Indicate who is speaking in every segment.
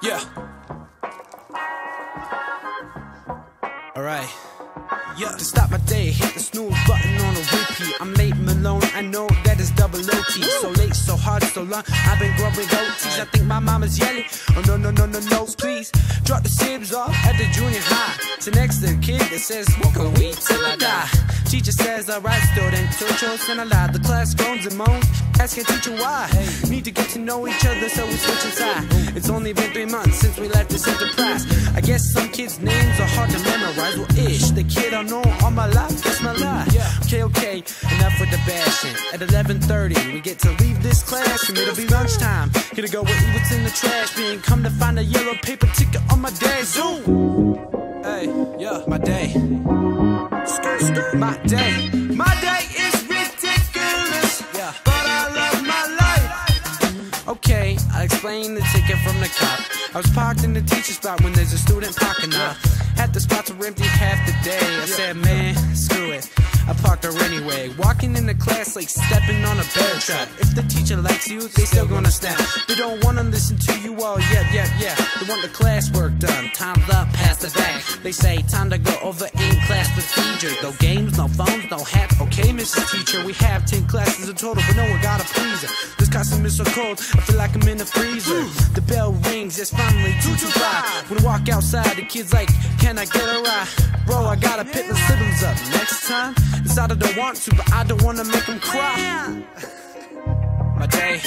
Speaker 1: Yeah. All right. Yeah. To stop my day, hit the snooze button on a repeat. I'm late Malone, I know that is double OT. So late, so hard, so long. I've been growing goatees. I think my mama's yelling. Oh no, no, no, no, no, please. Drop the sibs off at the junior high. So next to the kid that says, smoke a weed till I die. Teacher says, alright, student, to chose and I lie. The class groans and moans. Asking teacher why. Need to get to know each other, so we switch inside. It's only been three months since we left this enterprise. I guess some kids' names are hard to memorize. Well, ish, the kid I know all my life, that's my life. Yeah. Okay, okay, enough with the bashing. At 11:30, we get to leave this classroom. It'll be lunchtime. Gonna go with what's in the trash bin. Come to find a yellow paper ticket on my dad's Zoom. Hey, yeah, my day. Skirt, skirt. My day. My day is ridiculous. Yeah. But I love my life. Okay, I explained the ticket from the cop. I was parked in the teacher spot when there's a student parking lot. Had the spots were empty half the day. I said, man, screw it. I parked her anyway. Walking into class like stepping on a bear trap. If the teacher likes you, they still gonna snap. They don't wanna listen to you all, yeah, yeah, yeah. They want the classwork done. Time's up, pass the bag. They say time to go over in class procedure. No games, no phones, no hats. Okay, Mrs. Teacher, we have 10 classes in total, but no one got a pleaser. This costume is so cold, I feel like I'm in a freezer. The bell rings, it's finally 225. When I walk outside, the kid's like, Can I get a ride? Bro, I gotta pick my siblings up. Next time, it's I don't want to, but I don't wanna make them cry. My day,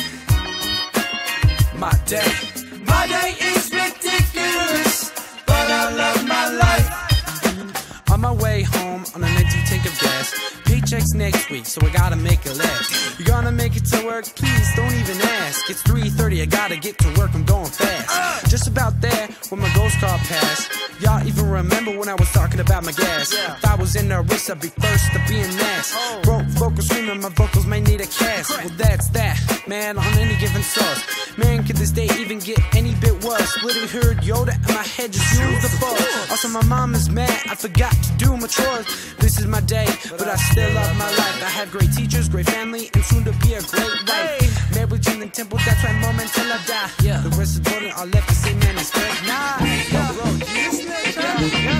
Speaker 1: my day, my day is ridiculous, but I love my life. On my way home on an empty tank of gas. Next week, so I gotta make it last. You gonna make it to work? Please don't even ask. It's 3:30, I gotta get to work. I'm going fast. Just about there when my ghost car passed. Y'all even remember when I was talking about my gas? If I was in the race, I'd be first to be an ass. Broke vocals screaming, my vocals may need a cast. Well, that's that, man, on any given source. Man, could this day even get any bit worse? Literally heard Yoda and my head house my mom is mad. I forgot to do my chores. This is my day, but I still love my life. I have great teachers, great family, and soon to be a great wife. Marriage in the temple, that's my moment till I die. The rest of Jordan, are left to say, man, it's great. Nah, yo,